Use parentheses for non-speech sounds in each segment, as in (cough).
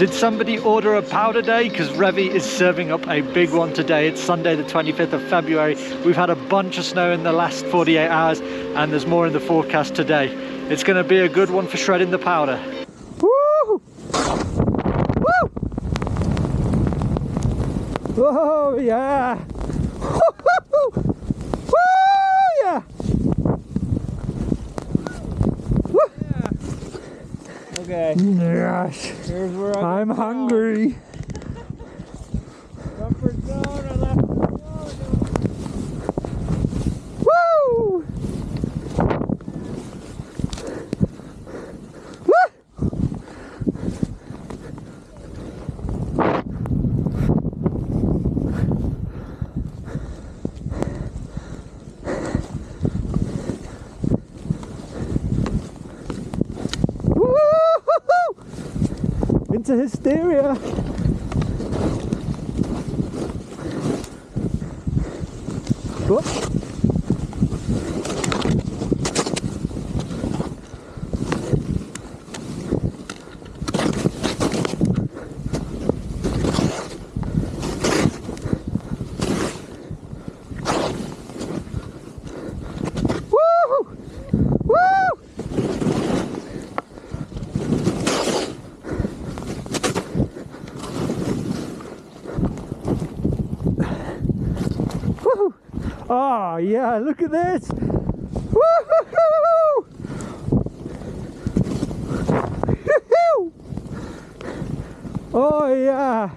Did somebody order a powder day? Because Revi is serving up a big one today. It's Sunday the 25th of February. We've had a bunch of snow in the last 48 hours and there's more in the forecast today. It's going to be a good one for shredding the powder. Woo! Woo! Oh yeah! (laughs) Woo yeah! Okay. Yes. Here's where I I'm hungry. Comfort zone. I left the zone. Woo! Into hysteria. Whoop. Woo! Woo! Woo! Oh yeah, look at this! Oh yeah!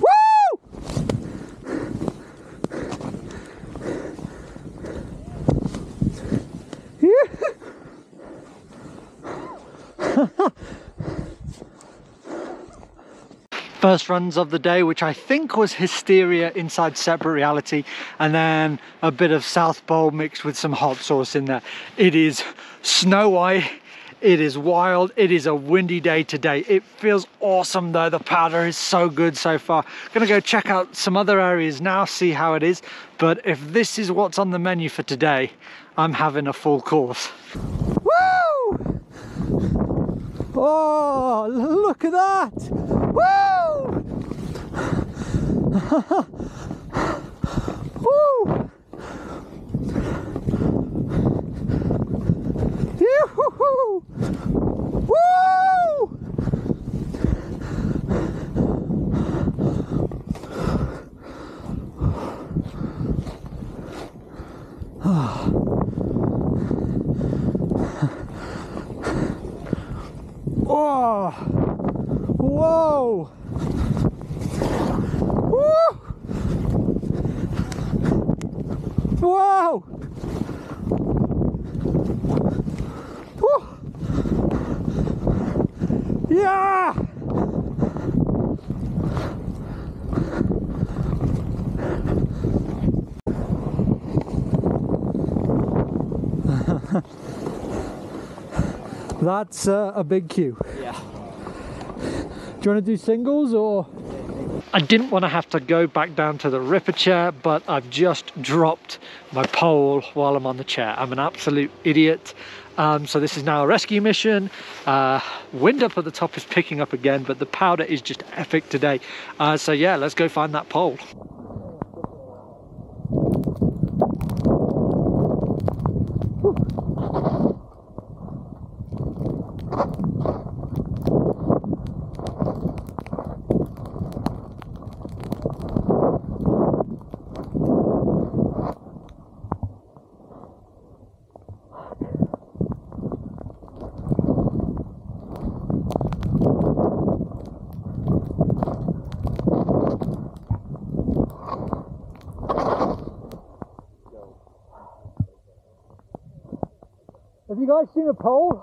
Woo! First runs of the day, which I think was Hysteria inside Separate Reality, and then a bit of South Bowl mixed with some hot sauce in there. It is snow white. It is wild. It is a windy day today. It feels awesome though. The powder is so good so far. Gonna go check out some other areas now, see how it is. But if this is what's on the menu for today, I'm having a full course. Woo! Oh, look at that! Woo! (laughs) Woo! Yoo-hoo-hoo! Woo! Oh! Whoa! Woo! Whoa! Woo! Yeah! That's uh, a big queue. Yeah. Do you want to do singles or? I didn't want to have to go back down to the ripper chair, but I've just dropped my pole while I'm on the chair. I'm an absolute idiot. Um, so this is now a rescue mission. Uh, wind up at the top is picking up again, but the powder is just epic today. Uh, so yeah, let's go find that pole. Have you guys seen a pole?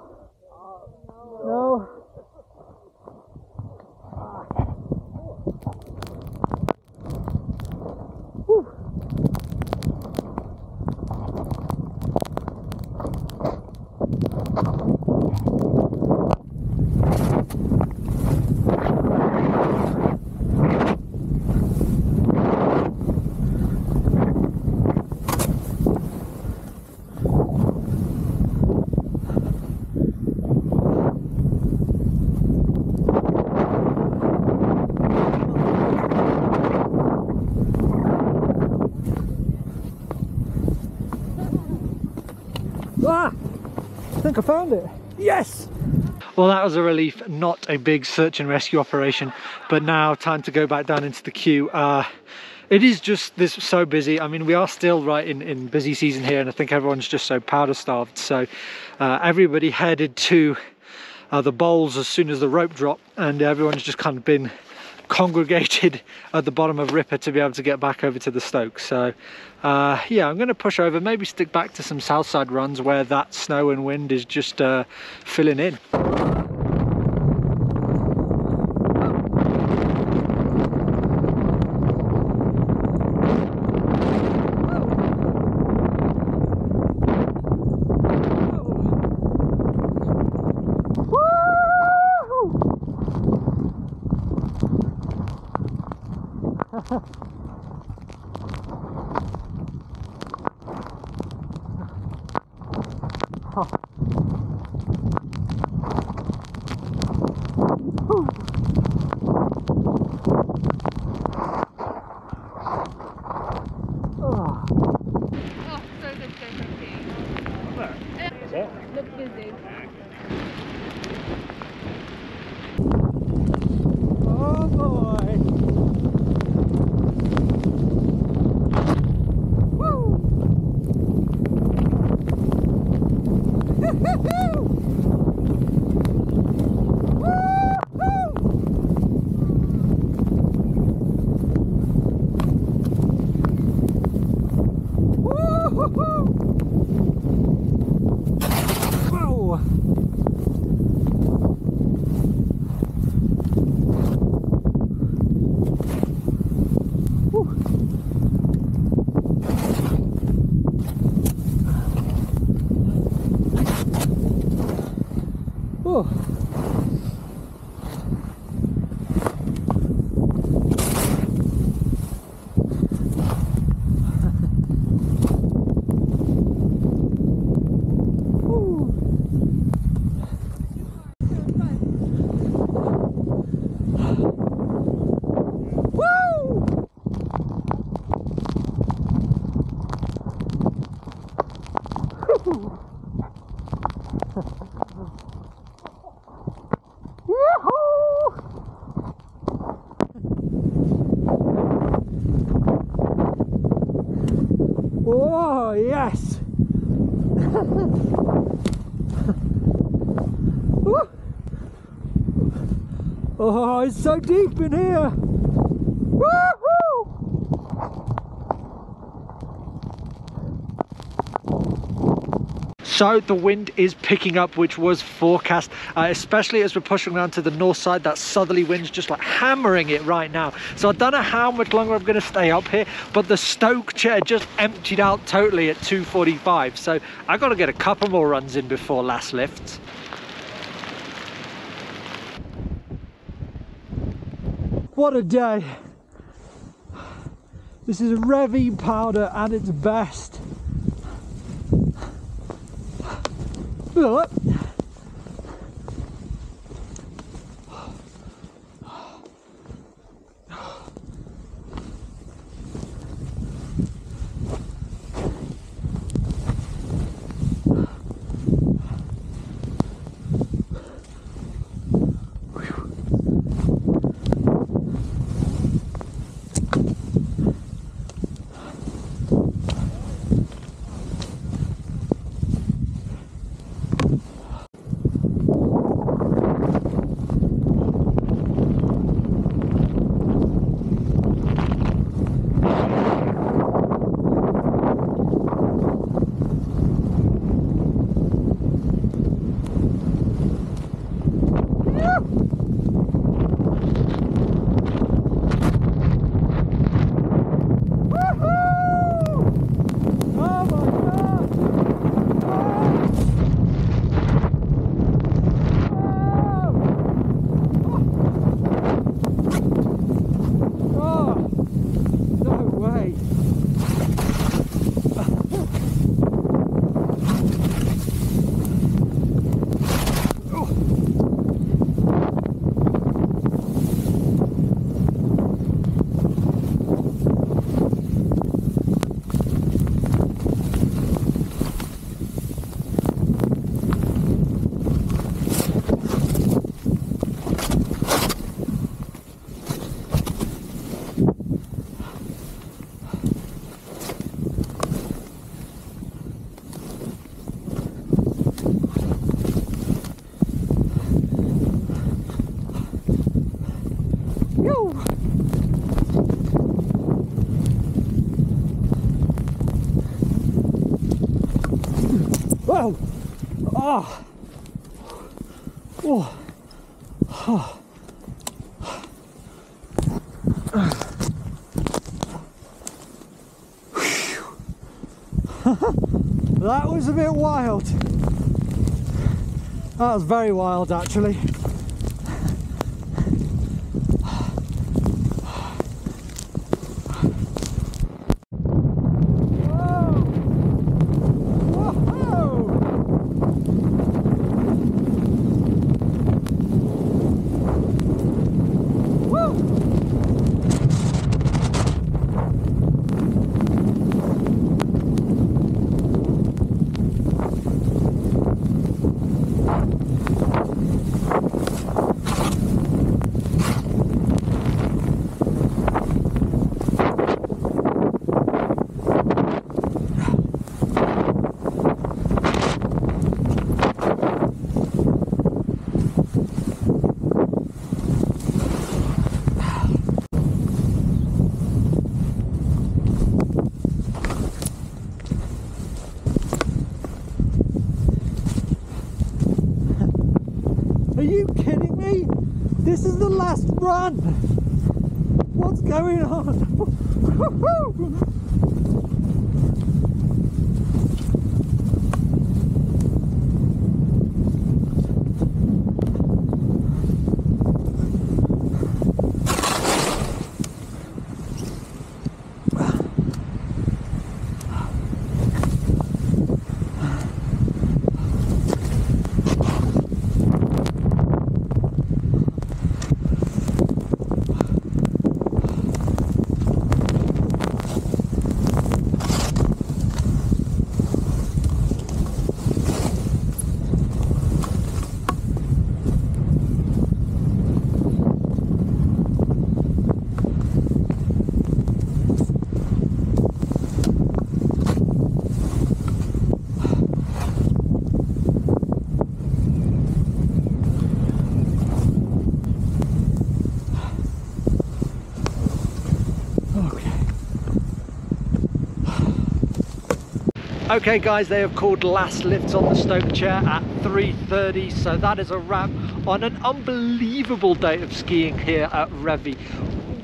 Think I found it. Yes! Well, that was a relief, not a big search and rescue operation, but now time to go back down into the queue. Uh, it is just this so busy. I mean, we are still right in, in busy season here, and I think everyone's just so powder starved. So uh, everybody headed to uh, the bowls as soon as the rope dropped, and everyone's just kind of been congregated (laughs) at the bottom of Ripper to be able to get back over to the Stoke. So uh, yeah, I'm going to push over, maybe stick back to some Southside runs where that snow and wind is just uh, filling in. Oh, (laughs) so good to go for a pee. Look busy. Oh boy! Whoa! Oh. Woo! Yahoo! Oh, yes! (laughs) Oh, it's so deep in here! Woohoo! So the wind is picking up, which was forecast, uh, especially as we're pushing around to the north side. That southerly wind's just like hammering it right now. So I don't know how much longer I'm going to stay up here, but the Stoke chair just emptied out totally at 2:45. So I got to get a couple more runs in before last lift. What a day! This is Revy powder at its best. Look. Yo! Whoa! Ah. Oh! Oh! oh. (laughs) that was a bit wild. That was very wild actually. Are you kidding me? This is the last run. What's going on? (laughs) Okay guys, they have called last lifts on the Stoke chair at 3.30, so that is a wrap on an unbelievable day of skiing here at Revi.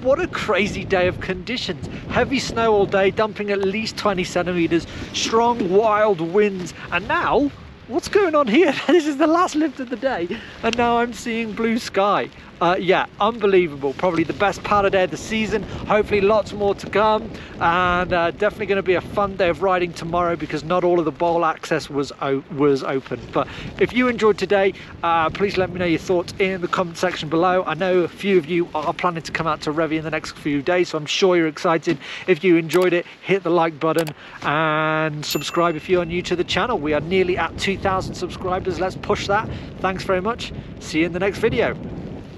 What a crazy day of conditions. Heavy snow all day, dumping at least 20 centimeters, strong wild winds, and now what's going on here? (laughs) This is the last lift of the day, and now I'm seeing blue sky. Uh, yeah, unbelievable. Probably the best of the season. Hopefully lots more to come. And uh, definitely going to be a fun day of riding tomorrow because not all of the bowl access was, was open. But if you enjoyed today, uh, please let me know your thoughts in the comment section below. I know a few of you are planning to come out to Revi in the next few days, so I'm sure you're excited. If you enjoyed it, hit the like button and subscribe if you're new to the channel. We are nearly at 2,000 subscribers. Let's push that. Thanks very much. See you in the next video.